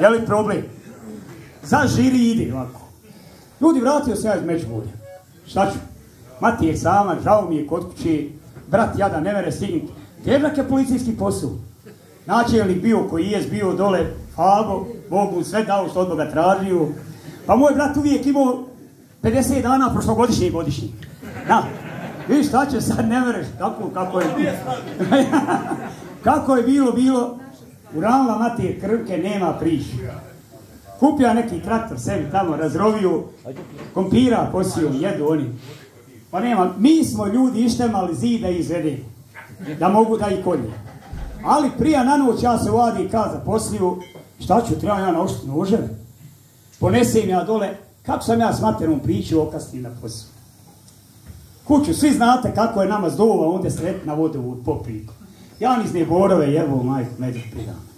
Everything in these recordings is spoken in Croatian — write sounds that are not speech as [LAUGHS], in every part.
Je li problem? Za žiri ide ovako. Ljudi, vratio se ja iz Međugorja. Šta ću? Mati je sama, žao mi je kod kuće, brat jada ne mere stignuti. Težak je policijski posao. Načelnik bio koji je bio dole, Fago, Bogu sve dao što od Boga tražio. Pa moj brat uvijek imao 50 dana prošlogodišnji godišnji. Da. Viš šta će sad ne vereš kako, kako je [LAUGHS] kako je bilo bilo u Ravla Matije Krvke nema priče. Kupio neki traktor sebi tamo, razrovio, kompira posio, jedu oni. Pa nema, mi smo ljudi ištemali zid da izvede, da mogu da i kolje. Ali prija na noć ja se vadi i kaza posliju, šta ću, treba ja naučiti noževe. Ponesem ja dole, kako sam ja s materom priču okasnim na poslu. Kuću, svi znate kako je nama zdova onda sretna vode u popriku. Ja nizne borove jevo majku među pridam.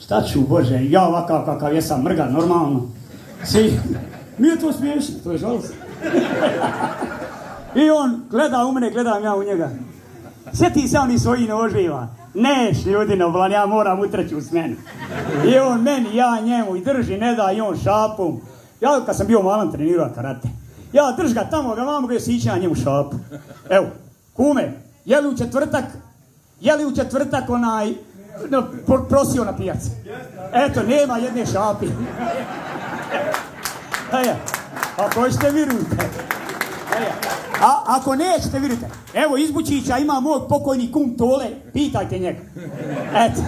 Šta ću, Bože, ja ovakav kakav jesam mrga, normalno. Svi, nije to smiješno, to je žalost. I on gleda u mene, gledam ja u njega. Sjeti se oni svoji noživa. Neš, ljudino, blan, ja moram utreći u smenu. I on meni, ja njemu, i drži, ne da, i on šapom. Ja kad sam bio malan trenirao karate. Ja drž ga tamo, ga vamo ga sića na njemu šapu. Evo, kume, je li u četvrtak, je li u četvrtak onaj, no, prosio na pijac? Eto, nema jedne šapi. Eja, ako hoćete virujte. A ako nećete, vidite, evo iz Bučića ima moj pokojni kum Tole, pitajte njega. Eto.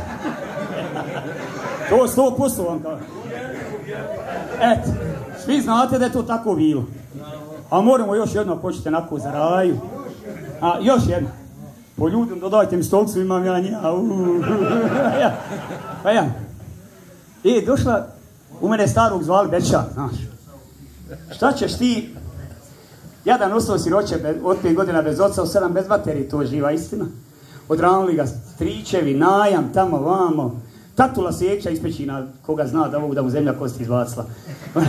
To sto posto vam kao. Eto, svi znate da je to tako bilo. A moramo još jedno, ako hoćete nako za raju. A još jedno. Po mi stolcu, imam ja nja. Pa ja. I došla, u mene starog zvali Beča, znaš. Šta ćeš ti Jadan ostao siroće od pet godina bez oca, od sedam bez materi, to je živa istina. Odranuli ga stričevi, najam, tamo, vamo. Tatula sjeća ispećina, koga zna da mogu da mu zemlja kosti izvacla. [LAUGHS]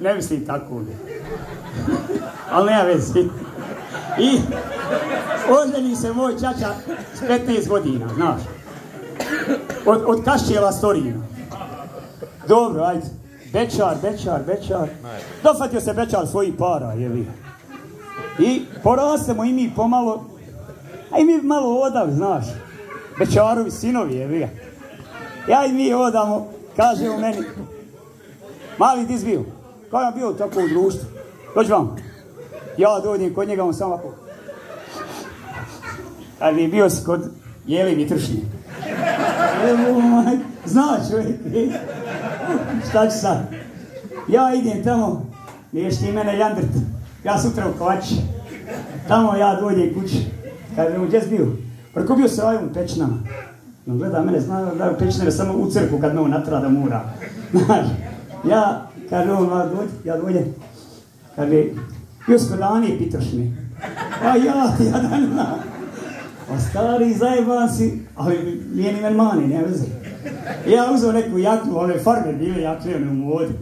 ne mislim tako. Ali nema vezi. I oženi se moj čača s 15 godina, znaš. Od, od Kašćeva storina. Dobro, ajde. Bečar, Bečar, Bečar. Dofatio se Bečar svojih para, je li. I porastemo i mi pomalo, a i mi malo odali, znaš. Bečarovi sinovi, je li. Ja i mi odamo, kaže u meni, mali di bio? Kao ja bio tako u društvu? Dođi vam. Ja dođem kod njega, on samo ovako. Ali bio si kod Jeli Mitršnje. Znaš čovjek, šta ću sad? Ja idem tamo, niješ ti mene jandrt, ja sutra u kovači. Tamo ja dođem kući. Kaže mu, gdje bio? Prokupio se ovaj u pečnama. No gleda mene, zna da je pečnare samo u crku kad me on natra da mura. Ja, kaže on, ja dođem. Kaže, bio s kodanije pitaš mi. A ja, ja da znam. A stari zajeban si, ali nije ni mani, ne veze. Ja uzeo neku jaknu, one farbe bile jakne, u modi.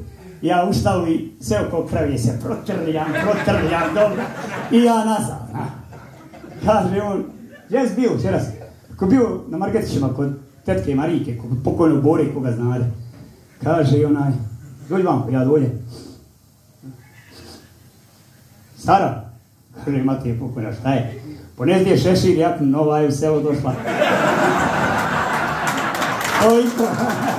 Ja ustao i sve oko pravi se protrljam, protrljam, dobro. I ja nazad, na. Kaže on, gdje si bio včeras? Ko bio na Margetićima kod tetke Marijke, kod pokojnog Bore, koga znade. Kaže onaj, dođi vam, ja dođem. Stara, kaže Matije pokojna, šta je? Ponezdi je šešir, jak nova je u selo došla. Toliko. [LAUGHS]